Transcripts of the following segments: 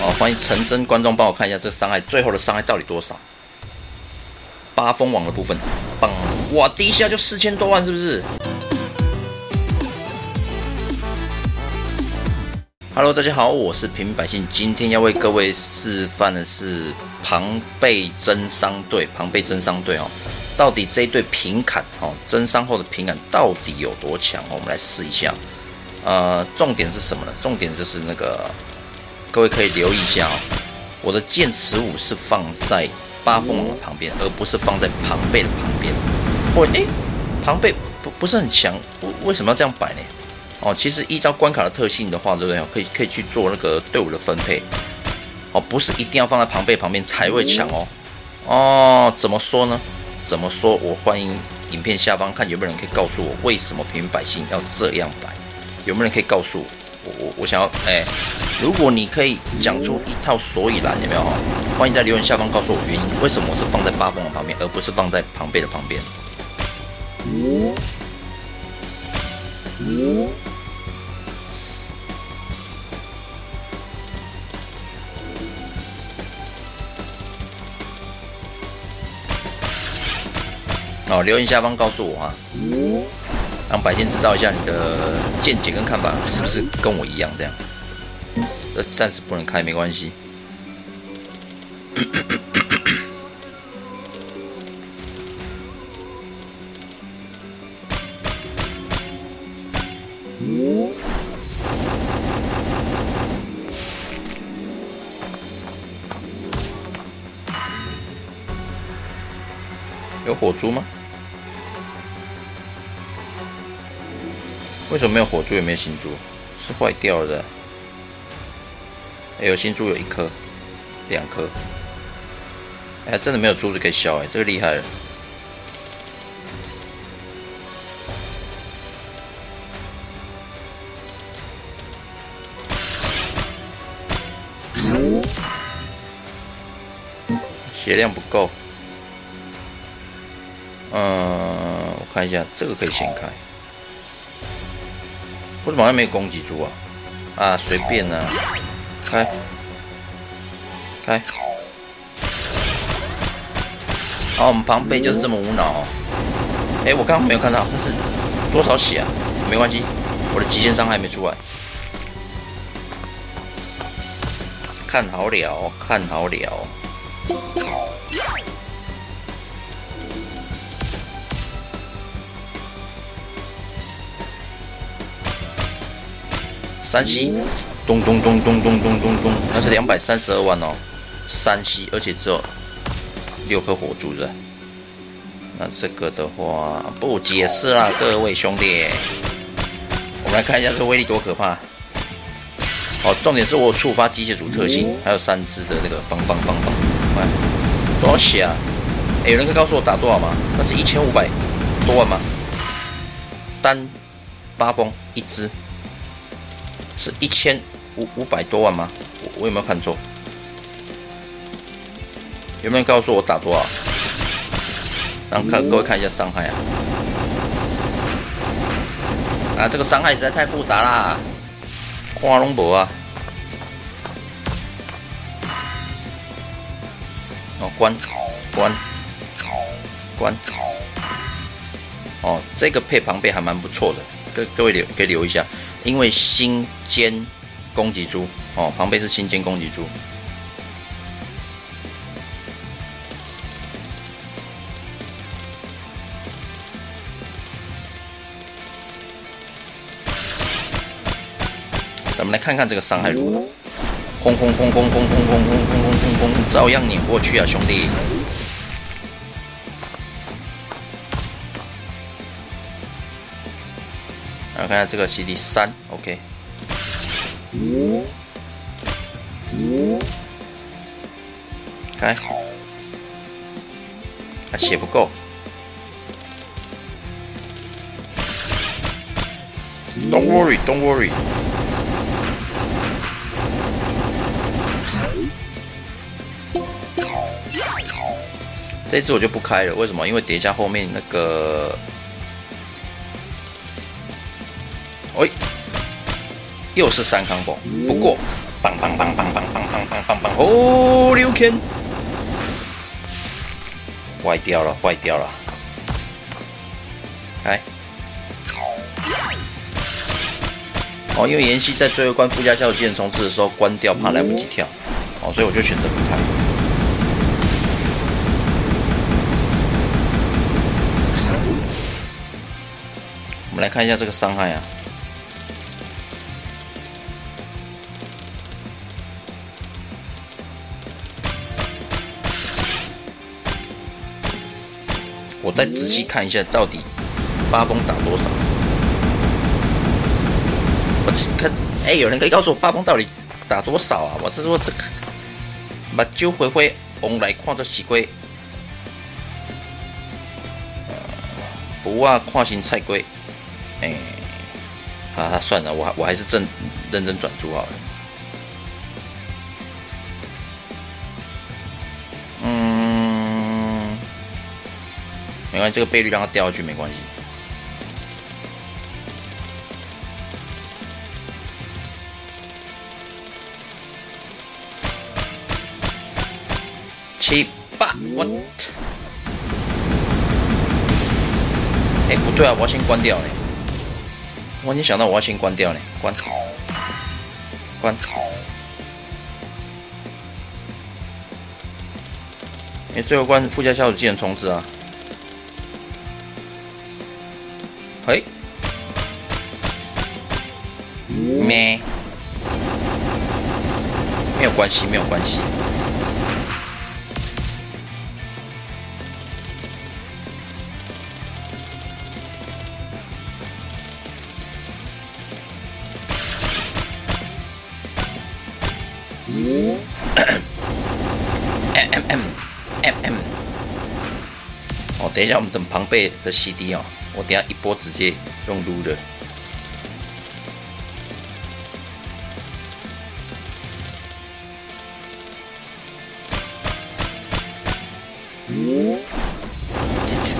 好，欢迎陈真观众帮我看一下这个伤害，最后的伤害到底多少？八风网的部分，棒！哇，第一下就四千多万，是不是？Hello，大家好，我是平民百姓，今天要为各位示范的是庞贝真伤队，庞贝真伤队哦，到底这一对平砍哦，真伤后的平砍到底有多强？我们来试一下。呃，重点是什么呢？重点就是那个，各位可以留意一下哦。我的剑齿舞是放在八凤王的旁边，而不是放在庞贝的旁边。或诶，庞贝不不是很强，为为什么要这样摆呢？哦，其实依照关卡的特性的话，对不对？可以可以去做那个队伍的分配。哦，不是一定要放在庞贝旁边才会强哦。哦，怎么说呢？怎么说？我欢迎影片下方看有没有人可以告诉我，为什么平民百姓要这样摆？有没有人可以告诉我？我我我想要哎，如果你可以讲出一套所以然，有没有？欢迎在留言下方告诉我原因，为什么我是放在八凤王旁边，而不是放在庞贝的旁边？哦，留言下方告诉我啊。让百姓知道一下你的见解跟看法是不是跟我一样这样？呃，暂时不能开，没关系。有火珠吗？为什么没有火珠也没有新珠？是坏掉的了的。有新珠有一颗、两颗。哎，真的没有珠子可以消哎，这个厉害了。血量不够。嗯，我看一下，这个可以先开。我怎么还没有攻击珠啊？啊，随便呢，开，开。好，我们庞贝就是这么无脑。哎，我刚刚没有看到，那是多少血啊？没关系，我的极限伤害没出来。看好了，看好了。山西，咚咚咚咚咚咚咚咚，那是两百三十二万哦。山西，而且只有六颗火珠的。那这个的话不解释啦，各位兄弟。我们来看一下这威力多可怕。哦，重点是我触发机械组特性，还有三只的那个梆梆梆梆，看多少血啊？哎有人可以告诉我打多少吗？那是一千五百多万吗？单八封一只。是一千五五百多万吗？我我有没有看错？有没有告诉我打多少？让看各位看一下伤害啊！啊，这个伤害实在太复杂啦！花龙博啊！哦，关关关！哦，这个配旁边还蛮不错的，各各位留可以留一下。因为新尖攻击猪哦，旁边是新尖攻击猪。咱们来看看这个伤害如何，轰轰轰轰轰轰轰轰轰轰轰轰，照样碾过去啊，兄弟！来看下这个 CD 三，OK。开，啊血不够，Don't worry, don't worry。这次我就不开了，为什么？因为叠加后面那个。喂，又是三康宝，不过，梆梆梆梆梆梆梆梆哦，六 K，坏掉了，坏掉了。来，哦，因为妍希在最后关附加效件冲刺的时候关掉，怕来不及跳，哦，所以我就选择不开。我们来看一下这个伤害啊。我再仔细看一下，到底八风打多少？我看，哎，有人可以告诉我八风到底打多少啊？我是说这个，把酒灰灰往来看这西龟，不啊，看新菜龟，哎，啊，算了，我我还是正认真转出好了。没关系，这个倍率让它掉下去没关系。七八，what？哎，不对啊，我要先关掉嘞。我已经想到我要先关掉嘞，关，关。哎，最后关附加效果技能重置啊。咩？没有关系，没有关系。M M M M M。哦，等一下，我们等庞贝的 CD 哦。我等下一波直接用撸的，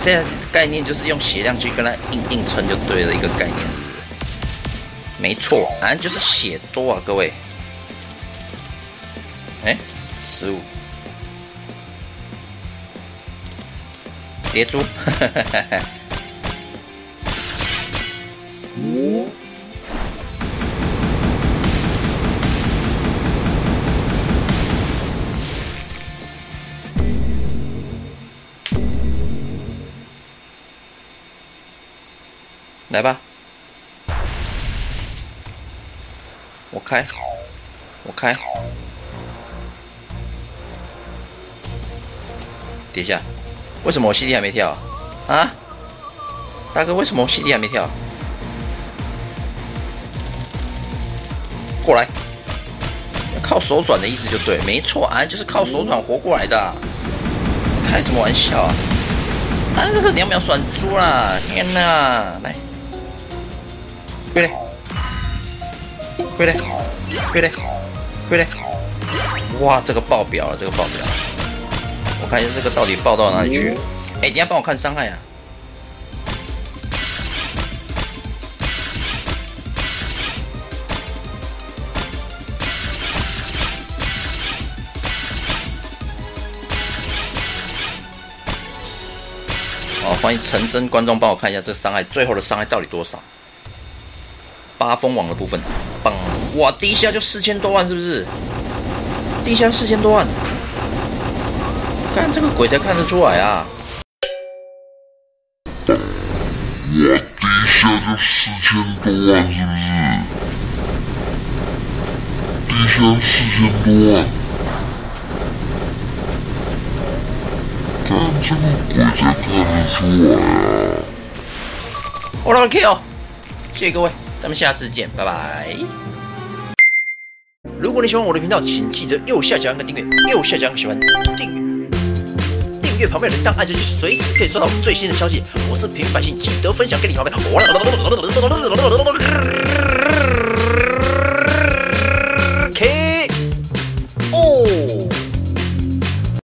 现在概念就是用血量去跟他硬硬撑就对了，一个概念是不是？没错，反正就是血多啊，各位。哎，十五，叠猪，哈哈哈哈。来吧，我开，我开，等一下，为什么我 CD 还没跳啊？大哥，为什么我 CD 还没跳？过来，靠手转的意思就对，没错啊，就是靠手转活过来的。开什么玩笑啊？啊，这是两秒转出啦！天哪，来。快点，快点，快点！哇，这个爆表了，这个爆表！我看一下这个到底爆到哪里去？哎，你要帮我看伤害啊！哦，欢迎陈真观众帮我看一下这个伤害，最后的伤害到底多少？八风网的部分，嘣！哇，第一下就四千多万，是不是？第一下四千多万，看这个鬼才看得出来啊！我第一下就四千多万，是不是？第一下四千多万，看这个鬼才看得出来啊！我让 K 哦，谢谢各位。咱们下次见，拜拜。如果你喜欢我的频道，请记得右下角按个订阅，右下角按个喜欢订阅，订阅旁边的铃铛按下去，随时可以收到最新的消息。我是平民百姓，记得分享给你好朋友。